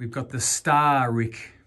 We've got the Star Rick